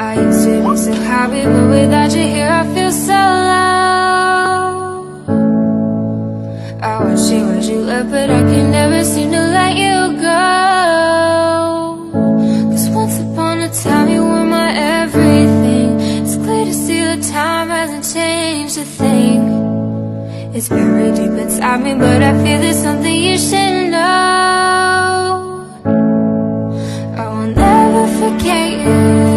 I used to be so happy, but without you here I feel so low. I wish you as you left, but I can never seem to let you go. Cause once upon a time you were my everything. It's clear to see that time hasn't changed a thing. It's buried deep inside me, but I feel there's something you should know. I will never forget you.